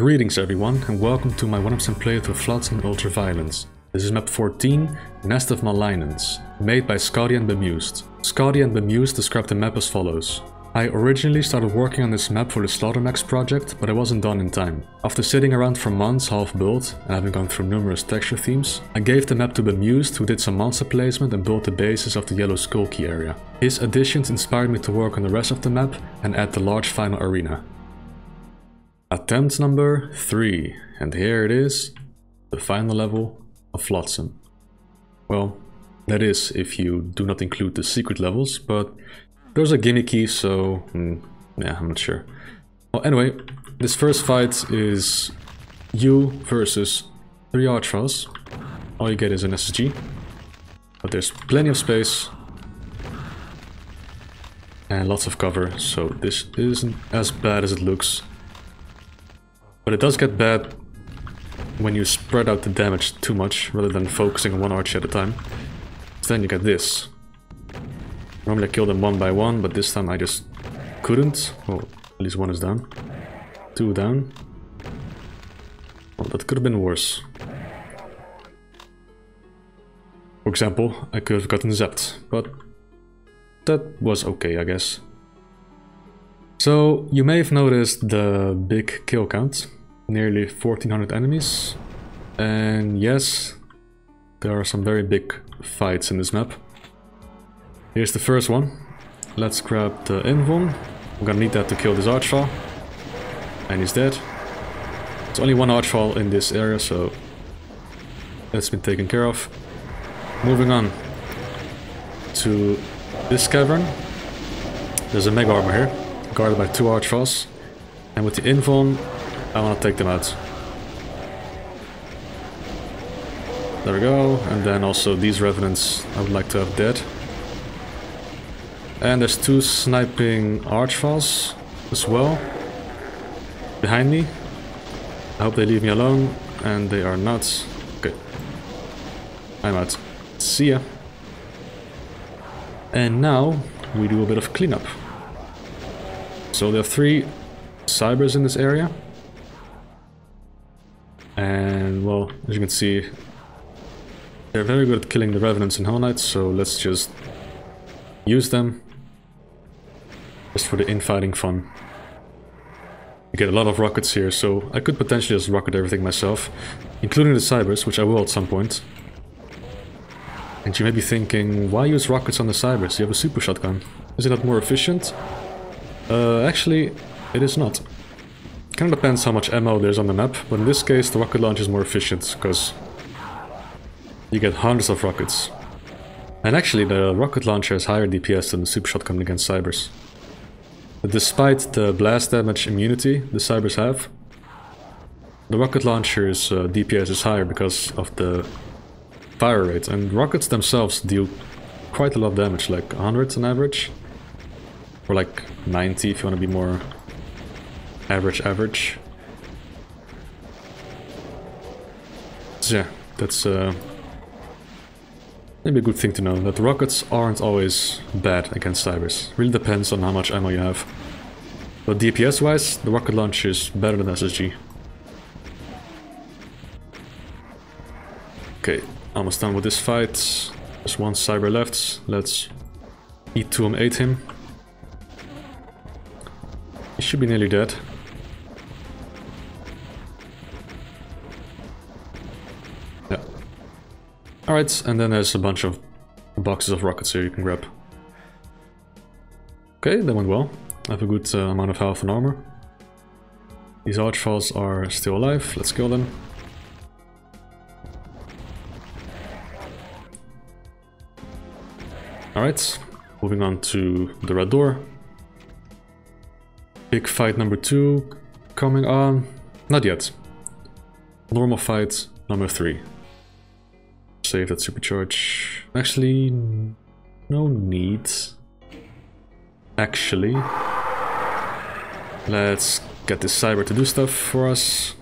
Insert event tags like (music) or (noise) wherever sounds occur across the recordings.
Greetings everyone and welcome to my 100% playthrough of Flotsam Ultraviolence. This is map 14, Nest of Malignance, made by Scotty and Bemused. Scotty and Bemused described the map as follows. I originally started working on this map for the Slaughtermax project, but it wasn't done in time. After sitting around for months half built, and having gone through numerous texture themes, I gave the map to Bemused who did some monster placement and built the basis of the Yellow Skull Key area. His additions inspired me to work on the rest of the map and add the large final arena. Attempt number 3, and here it is, the final level of Flotsam. Well, that is if you do not include the secret levels, but those are gimmicky, so mm, yeah, I'm not sure. Well, anyway, this first fight is you versus three Archviles. All you get is an SSG, but there's plenty of space and lots of cover, so this isn't as bad as it looks. But it does get bad when you spread out the damage too much rather than focusing on one archer at a time. So then you get this. Normally I kill them one by one, but this time I just couldn't. Well, at least one is down. Two down. Well, that could have been worse. For example, I could have gotten zapped, but that was okay, I guess. So, you may have noticed the big kill count. Nearly 1400 enemies. And yes, there are some very big fights in this map. Here's the first one. Let's grab the invuln. I'm gonna need that to kill this archvile. And he's dead. There's only one archvile in this area, so that's been taken care of. Moving on to this cavern. There's a mega armor here, guarded by two archviles. And with the invuln, I want to take them out. There we go, and then also these revenants I would like to have dead. And there's two sniping archviles as well. Behind me. I hope they leave me alone. And they are not. Okay. I'm out. See ya. And now we do a bit of cleanup. So there are three cybers in this area. And well, as you can see, they're very good at killing the revenants and Hell Knights, so let's just use them just for the infighting fun. You get a lot of rockets here, so I could potentially just rocket everything myself, including the cybers, which I will at some point. And you may be thinking, why use rockets on the cybers? You have a super shotgun. Is it not more efficient? Uh, actually, it is not. Kinda depends how much ammo there's on the map, but in this case the rocket launch is more efficient, because you get hundreds of rockets. And actually the rocket launcher has higher DPS than the super shotgun against cybers. Despite the blast damage immunity the Cybers have, the rocket launcher's uh, DPS is higher because of the fire rate, and rockets themselves deal quite a lot of damage, like 100 on average, or like 90 if you want to be more average average. So yeah, that's uh, Maybe a good thing to know, that rockets aren't always bad against cybers. Really depends on how much ammo you have. But DPS wise, the rocket launcher is better than SSG. Okay, almost done with this fight. There's one cyber left. Let's eat to him, 8 him. He should be nearly dead. Alright, and then there's a bunch of boxes of rockets here you can grab. Okay, that went well. I have a good uh, amount of health and armor. These archviles are still alive, let's kill them. Alright, moving on to the red door. Big fight number two coming on. Not yet. Normal fight number three save that supercharge. Actually, no need. Actually. Let's get this cyber to do stuff for us.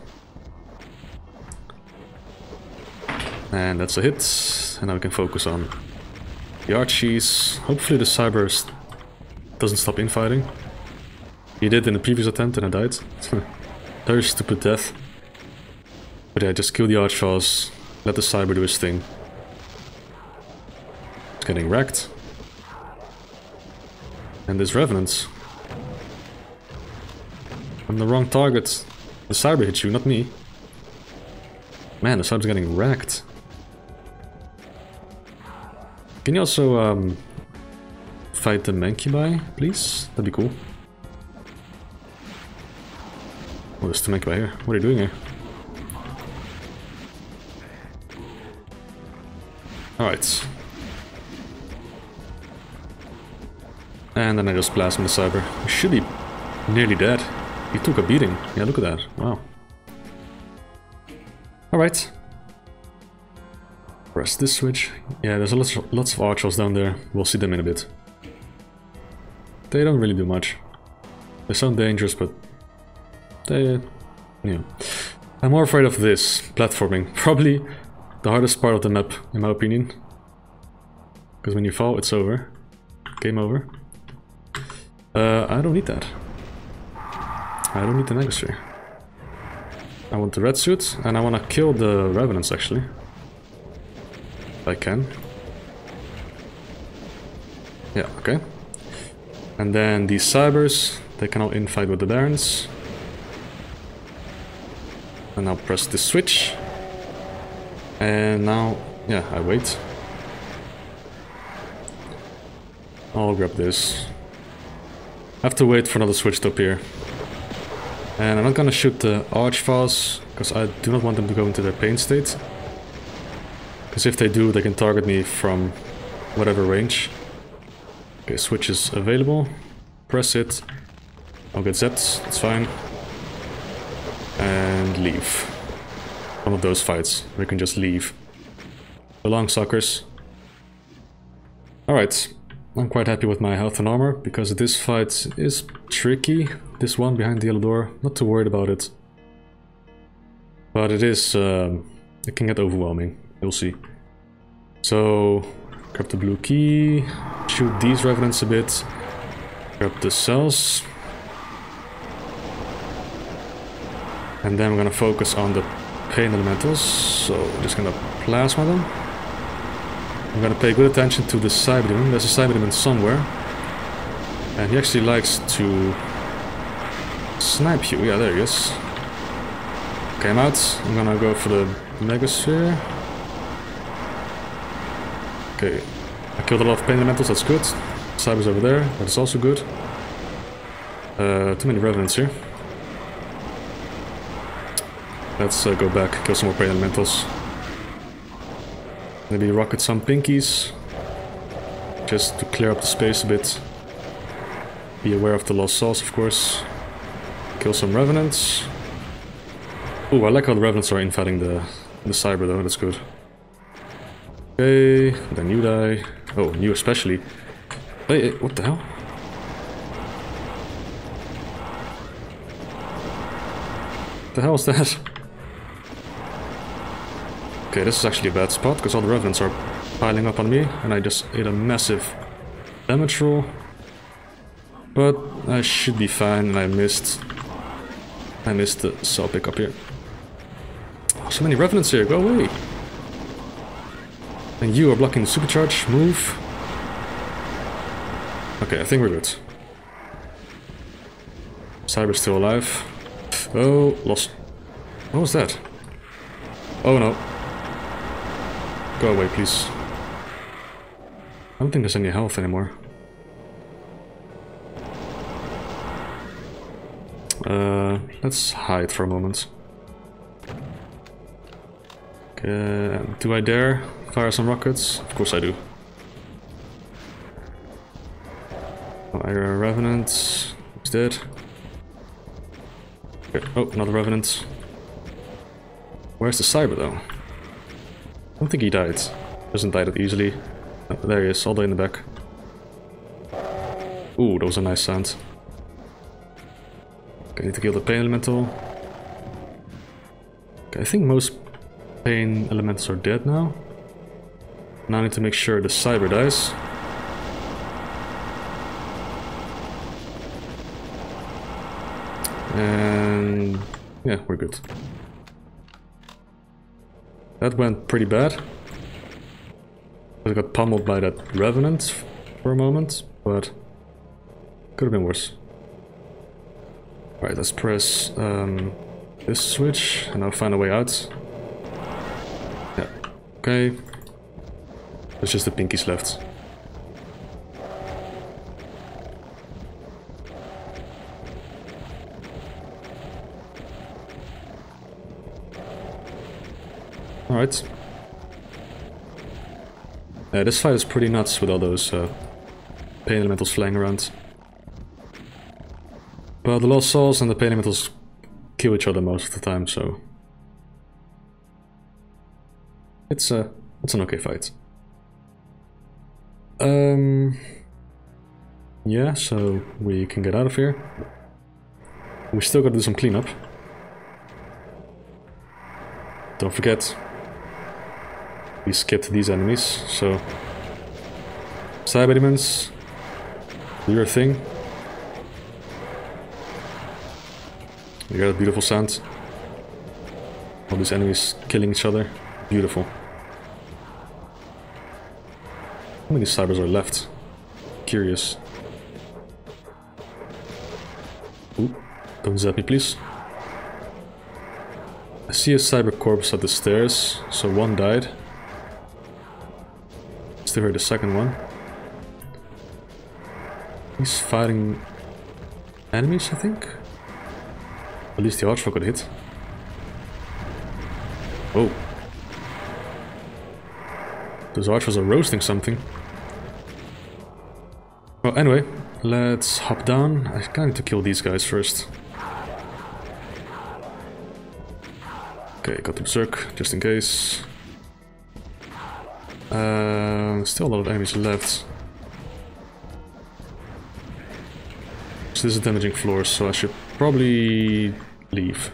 And that's a hit. And now we can focus on the Archies. Hopefully the cyber doesn't stop infighting. He did in the previous attempt and I died. (laughs) Very stupid death. But yeah, just kill the Archvile, let the Cyber do his thing. Getting wrecked. And this Revenant. I'm the wrong target. The Cyber hit you, not me. Man, the Cyber's getting wrecked. Can you also um, fight the Mancubi, please? That'd be cool. Oh, there's the Mancubi here. What are you doing here? Alright. And then I just blast him the cyber. He should be nearly dead. He took a beating. Yeah, look at that. Wow. Alright. Press this switch. Yeah, there's lots of, lots of archers down there. We'll see them in a bit. They don't really do much. They sound dangerous, but they... Yeah. I'm more afraid of this, platforming. (laughs) Probably the hardest part of the map, in my opinion. Because when you fall, it's over. Game over. Uh, I don't need that. I don't need the Megasphere. I want the red suit, and I want to kill the Revenants, actually. I can. Yeah, okay. And then these Cybers, they can all infight with the Barons. And I'll press the switch. And now, yeah, I wait. I'll grab this. I have to wait for another switch to appear. And I'm not gonna shoot the Archviles, because I do not want them to go into their pain state. Because if they do, they can target me from whatever range. Okay, switch is available. Press it. I'll get zapped, it's fine. And leave one of those fights. We can just leave. So long, suckers. Alright. I'm quite happy with my health and armor, because this fight is tricky. This one behind the yellow door, not too worried about it. But it is, um, it can get overwhelming, you'll see. So, grab the blue key, shoot these revenants a bit, grab the cells. And then we're gonna focus on the pain elementals, so we're just gonna plasma them. I'm gonna pay good attention to the Cyberdemon. There's a Cyberdemon somewhere. And he actually likes to snipe you. Yeah, there he is. Okay, I'm out. I'm gonna go for the Megasphere. Okay, I killed a lot of pain elementals, that's good. Cyber's over there, that's also good. Uh, too many revenants here. Let's uh, go back, kill some more prey elementals. Maybe rocket some pinkies. Just to clear up the space a bit. Be aware of the lost souls, of course. Kill some revenants. Oh, I like how the revenants are infighting the, the cyber though, that's good. Okay, then you die. Oh, you especially. Hey, eh, what the hell? What the hell is that? (laughs) Okay, this is actually a bad spot, because all the revenants are piling up on me, and I just ate a massive damage roll. But I should be fine, and I missed... I missed the cell pickup here. Oh, so many revenants here, go away! And you are blocking the supercharge, move. Okay, I think we're good. Cyber's still alive. Oh, lost. What was that? Oh no. Go away, please. I don't think there's any health anymore. Uh, let's hide for a moment. Okay, do I dare fire some rockets? Of course I do. Oh, Iron Revenant. He's dead. Okay. Oh, another Revenant. Where's the Cyber though? I don't think he died. Doesn't die that easily. Oh, there he is, all the way in the back. Ooh, that was a nice sound. Okay, I need to kill the pain elemental. Okay, I think most pain elementals are dead now. Now I need to make sure the cyber dies. And Yeah, we're good. That went pretty bad. I got pummeled by that Revenant for a moment, but could have been worse. Alright, let's press um, this switch and I'll find a way out. Yeah, okay. There's just the pinkies left. Alright. Uh, this fight is pretty nuts with all those uh, pain elementals flying around. But the Lost Souls and the pain elementals kill each other most of the time, so... It's, uh, it's an okay fight. Um... Yeah, so we can get out of here. We still gotta do some cleanup. Don't forget, we skipped these enemies, so... Cyber demons, do your thing. You got a beautiful sound. All these enemies killing each other. Beautiful. How many cybers are left? Curious. Ooh, don't zap me please. I see a cyber corpse at the stairs, so one died. Still heard the second one. He's fighting enemies, I think? At least the archer got hit. Oh. Those archers are roasting something. Well, anyway, let's hop down. I kind of need to kill these guys first. Okay, got the Berserk, just in case. Uh, still a lot of enemies left. So this is damaging floors, so I should probably leave.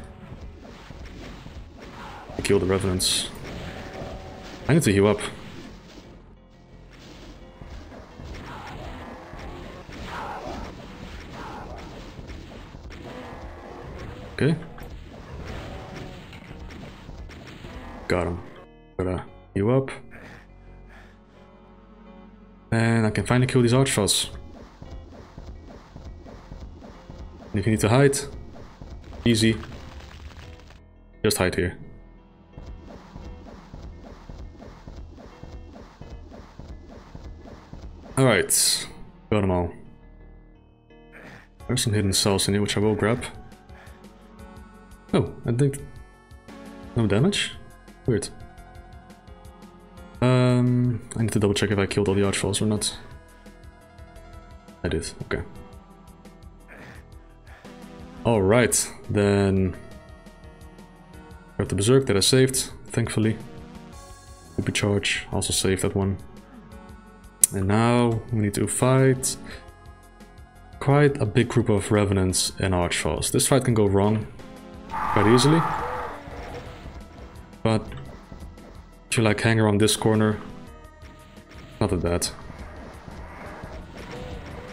Kill the revenants. I need to heal up. Okay. Got him. Gotta heal up. And I can finally kill these. And if you need to hide, easy. Just hide here. Alright, got them all. There's some hidden cells in here which I will grab. Oh, I think... No damage? Weird. Um, I need to double check if I killed all the archviles or not. I did, okay. Alright, then... Got the Berserk that I saved, thankfully. Supercharge, also saved that one. And now we need to fight quite a big group of Revenants and Archviles. This fight can go wrong quite easily. But if you like hang around this corner, not that bad.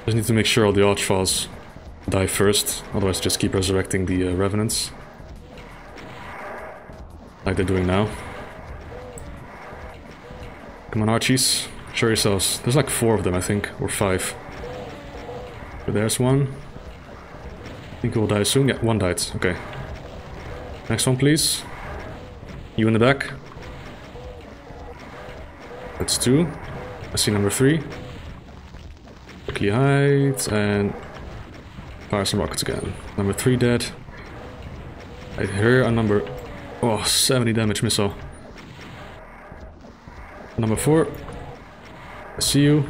Just need to make sure all the Archviles die first, otherwise just keep resurrecting the uh, Revenants. Like they're doing now. Come on Archies, show yourselves. There's like four of them I think, or five. But there's one. I think he will die soon. Yeah, one died, okay. Next one please. You in the back. That's two. I see number three. Quickly hide and Fire some rockets again. Number 3 dead. I hear a number... Oh, 70 damage missile. Number 4. I see you.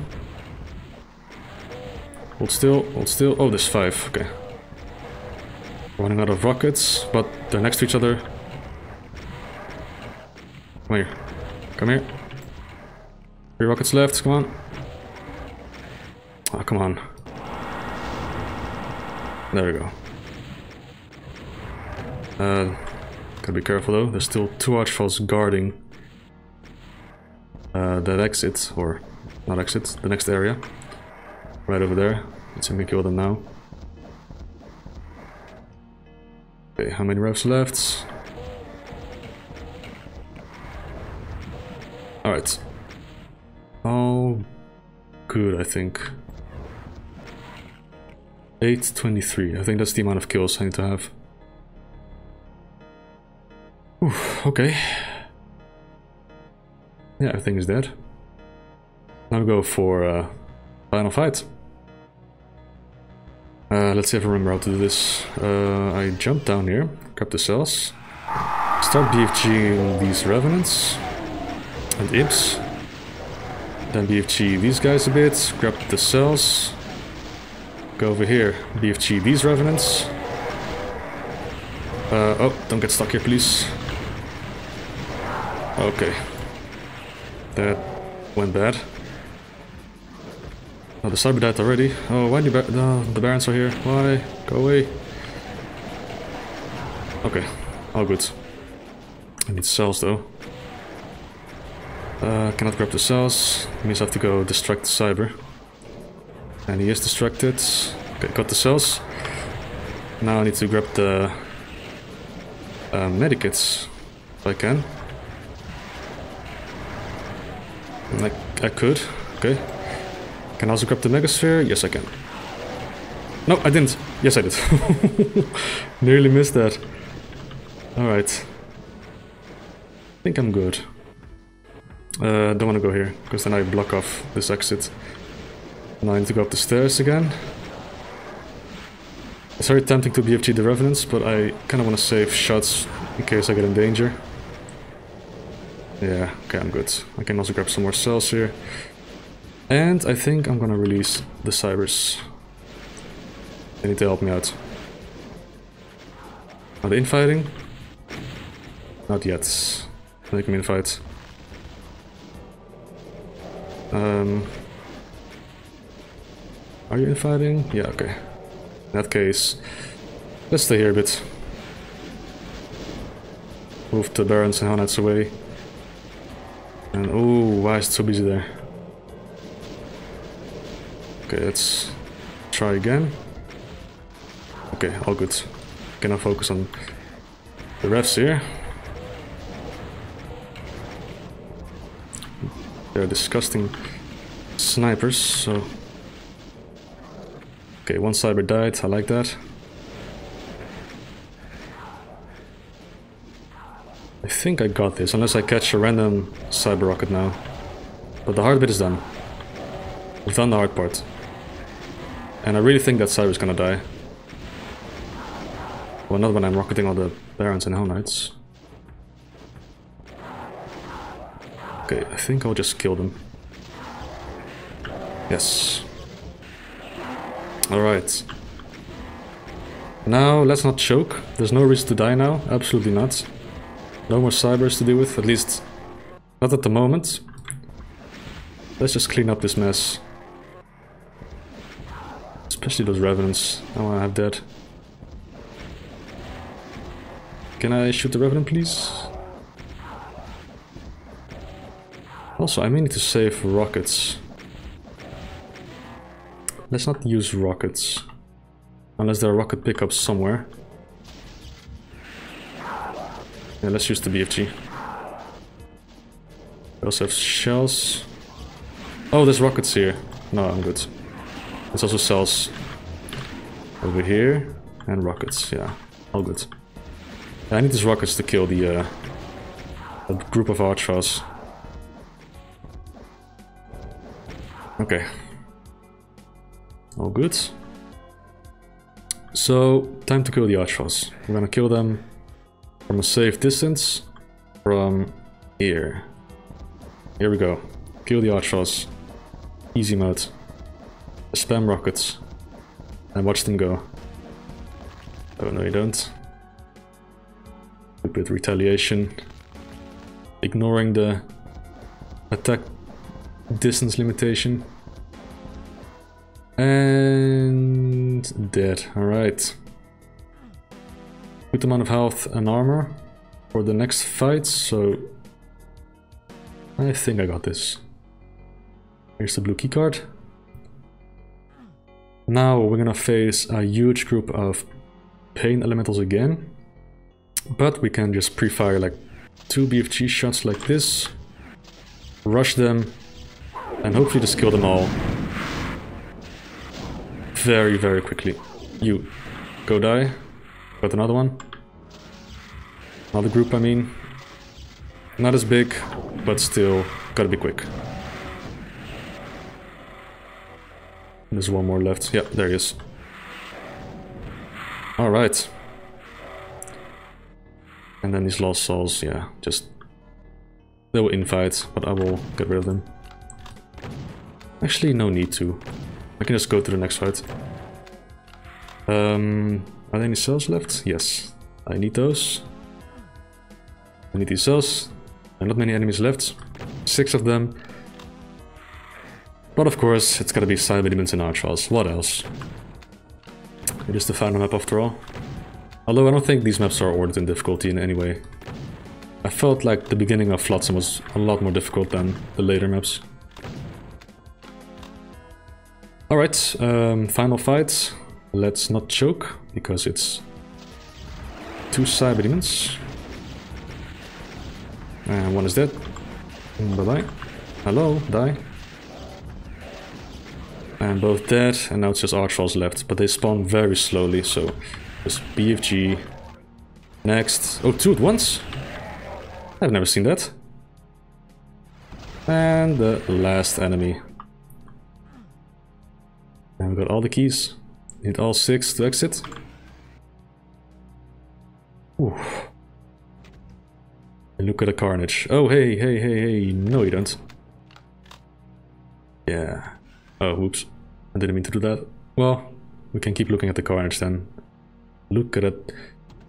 Hold still, hold still. Oh, there's 5. Okay. Running out of rockets, but they're next to each other. Come here. Come here. Three rockets left, come on. Oh, come on. There we go. Uh, gotta be careful though, there's still two archviles guarding uh, that exit, or not exit, the next area. Right over there. Let's see if we kill them now. Okay, how many revs left? Alright. Oh, good, I think. 823. I think that's the amount of kills I need to have. Okay. Yeah, everything is dead. Now go for uh, final fight. Uh, let's see if I remember how to do this. Uh, I jump down here, grab the cells, start BFG these revenants and imps. Then BFG these guys a bit, grab the cells, Go over here. BFG these revenants. Uh, oh, don't get stuck here, please. Okay. That went bad. Oh, the cyber died already. Oh, why do no, the barons are here? Why? Go away. Okay, all good. I need cells though. Uh, cannot grab the cells. Means I have to go distract the cyber. And he is distracted. Okay, got the cells. Now I need to grab the uh, medikits if I can. I, I could, okay. Can I also grab the megasphere? Yes, I can. No, I didn't. Yes, I did. (laughs) Nearly missed that. Alright. I think I'm good. Uh, don't want to go here, because then I block off this exit. Now I need to go up the stairs again. It's very tempting to BFG the Revenants, but I kind of want to save shots in case I get in danger. Yeah, okay, I'm good. I can also grab some more cells here. And I think I'm gonna release the Cybers. They need to help me out. Are they infighting? Not yet. Make them infight. Um, are you infighting? Yeah, okay. In that case, let's stay here a bit. Move the Barons and Honettes away. And oh, why is it so busy there? Okay, let's try again. Okay, all good. Can I focus on the revs here? They're disgusting snipers, so Okay, one cyber died, I like that. I think I got this, unless I catch a random cyber rocket now. But the hard bit is done. We've done the hard part. And I really think that cyber's gonna die. Well, not when I'm rocketing all the barons and hell knights. Okay, I think I'll just kill them. Yes. Alright. Now, let's not choke. There's no reason to die now. Absolutely not. No more cybers to deal with, at least not at the moment. Let's just clean up this mess. Especially those revenants. I want to have that. Can I shoot the revenant, please? Also, I may need to save rockets. Let's not use rockets. Unless there are rocket pickups somewhere. Yeah, let's use the BFG. We also have shells. Oh, there's rockets here. No, I'm good. There's also cells over here. And rockets, yeah. All good. I need these rockets to kill the uh, group of archers. Okay, all good. So, time to kill the Archers. We're gonna kill them from a safe distance from here. Here we go. Kill the Archers. Easy mode. Spam rockets. And watch them go. Oh no you don't. Stupid retaliation. Ignoring the attack distance limitation. And dead. Alright. Good amount of health and armor for the next fight, so I think I got this. Here's the blue keycard. Now we're gonna face a huge group of pain elementals again. But we can just pre-fire like two BFG shots like this, rush them, and hopefully just kill them all very, very quickly. You go die. Got another one. Another group, I mean. Not as big, but still gotta be quick. There's one more left. Yeah, there he is. Alright. And then these lost souls, yeah, just... They will infight, but I will get rid of them. Actually, no need to. I can just go to the next fight. Um, are there any cells left? Yes. I need those. I need these cells. There are not many enemies left. Six of them. But of course, it's gotta be Cyber Demons and Archviles. What else? It is the final map after all. Although I don't think these maps are ordered in difficulty in any way. I felt like the beginning of Flotsam was a lot more difficult than the later maps. Alright, um, final fight. Let's not choke, because it's two Cyber Demons. And one is dead. Bye-bye. Hello, die. And both dead, and now it's just Archviles left, but they spawn very slowly, so just BFG. Next. Oh, two at once? I've never seen that. And the last enemy. And we got all the keys. Need all six to exit. Ooh. look at the carnage. Oh, hey, hey, hey, hey. No, you don't. Yeah. Oh, whoops. I didn't mean to do that. Well, we can keep looking at the carnage then. Look at that.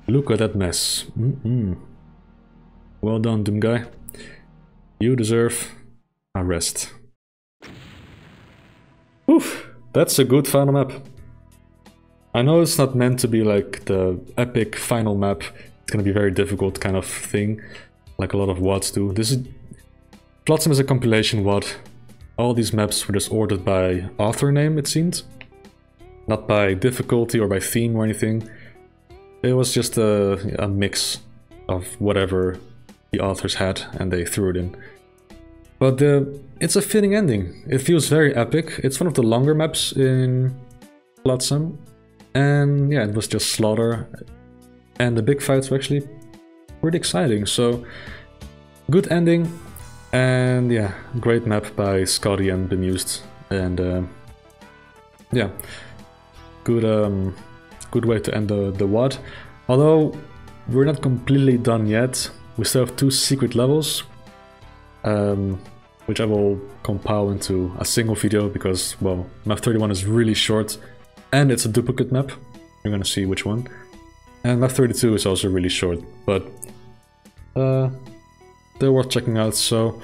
Look at that mess. Mm -mm. Well done, Doom Guy. You deserve a rest. Oof, that's a good final map. I know it's not meant to be like the epic final map. It's gonna be very difficult kind of thing, like a lot of WADs do. This is Flotsam is a compilation WAD. all these maps were just ordered by author name, it seemed. Not by difficulty or by theme or anything. It was just a, a mix of whatever the authors had and they threw it in. But uh, it's a fitting ending. It feels very epic. It's one of the longer maps in Flotsam. And yeah, it was just slaughter. And the big fights were actually pretty exciting. So, good ending. And yeah, great map by Scotty and Bemused. And uh, yeah, good um, good way to end the, the WAD. Although we're not completely done yet. We still have two secret levels, um, which I will compile into a single video because, well, map 31 is really short and it's a duplicate map. You're gonna see which one. And map 32 is also really short, but uh, they're worth checking out. So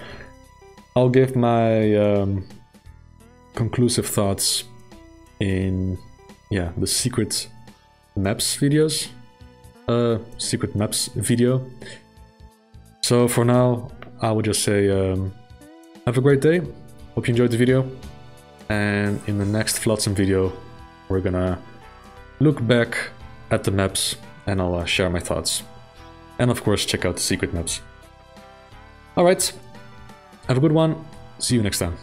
I'll give my um, conclusive thoughts in yeah the secret maps videos, uh, secret maps video. So for now, I would just say um, have a great day. Hope you enjoyed the video. And in the next Flotsam video, we're gonna look back at the maps and I'll uh, share my thoughts. And of course, check out the secret maps. Alright, have a good one. See you next time.